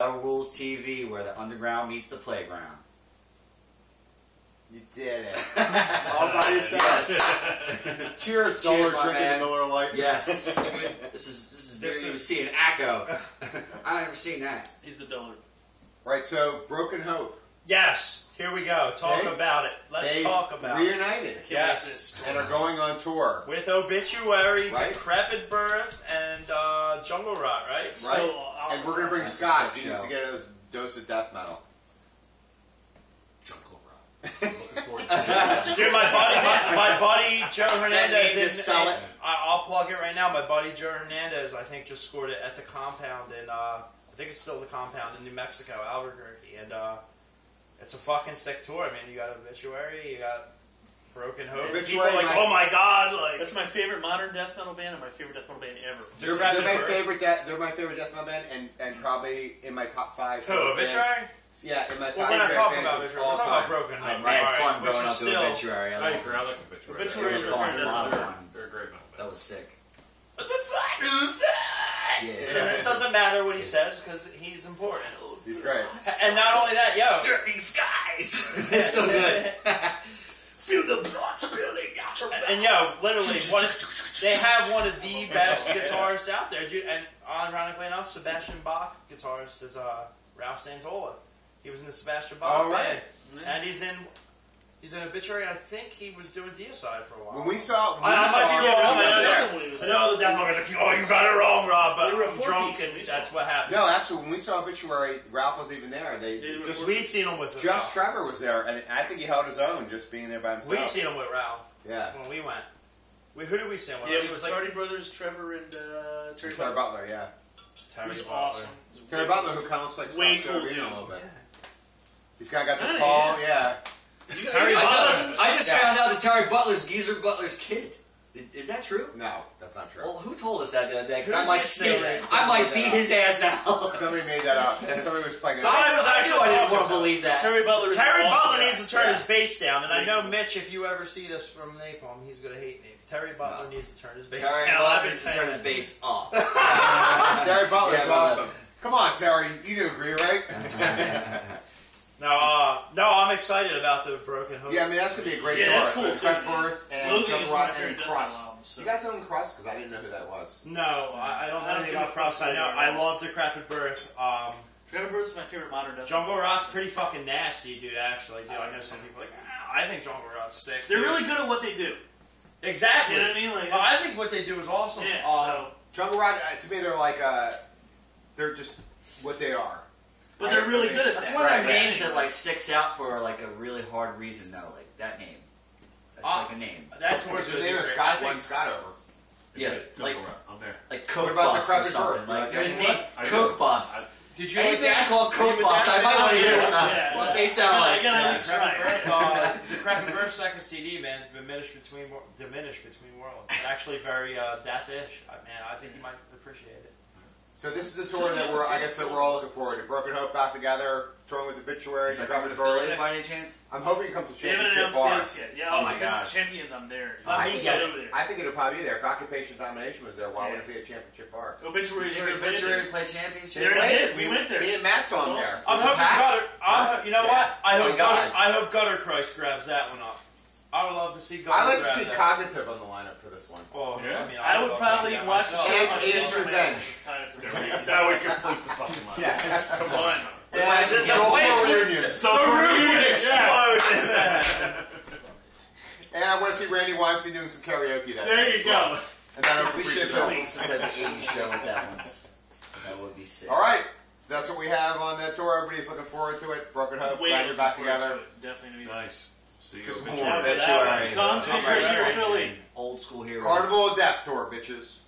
Metal Rules TV, where the underground meets the playground. You did it. All by yourself. yes. Cheers, Cheers, Dollar my drinking man. the Miller Lite. yes. This is. This is this is very This good to is- see an echo. I've never seen that. He's the dullard. Right, so Broken Hope. Yes, here we go. Talk See? about it. Let's talk about it. reunited Yes. wait for this and are going on tour. With Obituary, Right. Decrepit Birth, and uh, Jungle Rot, right? So, Right. uh, And we're gonna bring Scott. sick He needs show. to get his dose of death metal. Jungle Rot. Looking forward to it. Dude, my buddy, my, my buddy Joe Hernandez. name in- sell it. I, I'll plug it right now. My buddy Joe Hernandez, I think, just scored it at the compound in. Uh, I think it's still the compound in New Mexico, Albuquerque, and uh, it's a fucking sick tour. I mean, you got Obituary, you got Broken Hope. Obituary, People are like, my- oh my god, like That's my favorite modern death metal band and my favorite death metal band ever. They're, Decrepit they're my Birth. favorite. De- they're my favorite death metal band, and, and probably in my top five. Who, favorite bands. Obituary? Yeah, in my Well, five we're not favorite talking bands about of Obituary. all We're talking about time. Broken Hope. I had Alright, fun which growing is up to still- Obituary. I I like agree. I like Obituary. Obituary It is was my fun, favorite a lot of death metal fun. They're a great metal band. That was sick. What the fuck is that? Yeah. It doesn't matter what he says because he's important. He's great. And not only that, yo, Certain skies. it's so good. Feel the blood spilling out your And yo, literally, one, they have one of the best guitarists out there, dude. And ironically enough, Sebastian Bach guitarist is uh, Ralph Santolla. He was in the Sebastian Bach Oh, band, right. and he's in he's in Obituary. I think he was doing Deicide for a while. When we saw, when I- I saw might be wrong, I know there. that. was I know the Death Monkey's like, oh, you got it wrong, Rob, were a I'm drunk, and we that's what happened. No, actually, when we saw Obituary, Ralph wasn't even there. They They just we seen him with just Ralph. Trevor was there, and I think he held his own, just being there by himself. We seen him with Ralph yeah, when we went. We, who did we see him with? Yeah, it was was the like Tardy brothers, Trevor and uh, Terry. Terry Butler. Yeah, Terry was Butler. awesome. Terry way Butler, who kind of looks like Way Scott cool a little bit. Yeah. He's kind of got the tall, yeah. You- Terry you- Butler. I just Yeah. found out that Terry Butler's Geezer Butler's kid. Is that true? No, that's not true. Well, who told us that the other day? Because I might say skip. that? I might beat his ass now. Somebody made that up. Somebody was playing it. I, Somebody was knew- I knew I didn't want to believe that. Terry Butler. Terry awesome Butler needs to turn Yeah. his bass down, and I know. Mitch. If you ever see this from Napalm, he's gonna hate me. Terry Butler No. needs to turn his bass Terry down. I've Butler needs to turn his bass up. Terry Butler's Yeah, awesome. Come on, Terry. You do agree, right? No, uh, no, I'm excited about the Broken Hope. yeah, I mean that's gonna be a great Yeah, tour. that's cool, So too. Cut Birth and Logan Jungle is my Rot favorite and death Crust. album. So. You guys own Crust? Because I didn't know who that was. No, I, I don't know anything about a Frost. I know. about I it. love Decrepit Birth. Um, Trevor Bird's my favorite modern death. Jungle Rot's pretty fucking nasty, dude. Actually, dude. I know some people like. "Ah, I think Jungle Rot's sick. They're dude." really good at what they do. exactly. You know what I mean? Like, Oh, I it's- think what they do is awesome. yeah. Um, so, Jungle Rot, uh, to me, they're like, uh, they're just what they are. But they're really good at That's that. one of their Right. names that like sticks out for like a really hard reason though. Like that name. That's Ah. like a name. that tour's What's the gonna name of. Scott? One Scott over. Yeah, like I'm there. like Coke about the Bust or Crappy something. Birth? Like Like, there's a name I Coke do. Bust. I- Did you Any like band that? called Coke with Bust, that? I might want to hear what, the, Yeah. what they sound I like. gotta Yeah, just Decrepit try. Birth, uh, Decrepit Birth second CD, man, diminished between Wor- diminished between worlds. It's actually very uh, death-ish. I, man, I think you might appreciate it. So this is the tour that we're, I guess, that we're all looking forward to. Broken Hope back together, touring with Obituary, Is that coming to Philly by any chance? I'm hoping it comes to They haven't Championship announced Bar. dates yet. Yeah, Oh oh my if it's God. champions, I'm there. Let I me think, get over there. I think it'll probably be there. If Occupation Domination was there, why Yeah. would it be a Championship Bar? Obituaries You are think Obituary play championship? They already Wait, did. We went there. Me and Matt saw him It's there. I'm Was it hoping packed? Gutter. I'm, ho- you know Yeah. what? I Oh hope my God. Gutter. I hope Gutter Christ grabs that one up. I would love to see Gutter. I like to see that. Cognitive on the lineup for this one. Well, Yeah. I, mean, I would love probably watch the myself. show. And on Revenge. Kind of- That would complete the fucking line. Yeah. Come on. And the- the Soul place Pro Reunion. So the Would explode. And I want to see Randy Weinstein doing some karaoke that There night you well. go. And that open We free should to have go. done some type of 80s show with that one. That would be sick. All right. So that's what we have on that tour. Everybody's looking forward to it. Broken Hope. Way Glad you're back together. to. Definitely gonna be Nice. See you. Just Obituary. more. Obituary. Come to I'm Obituary ready. Philly. Old school heroes. Carnival of Death tour, bitches.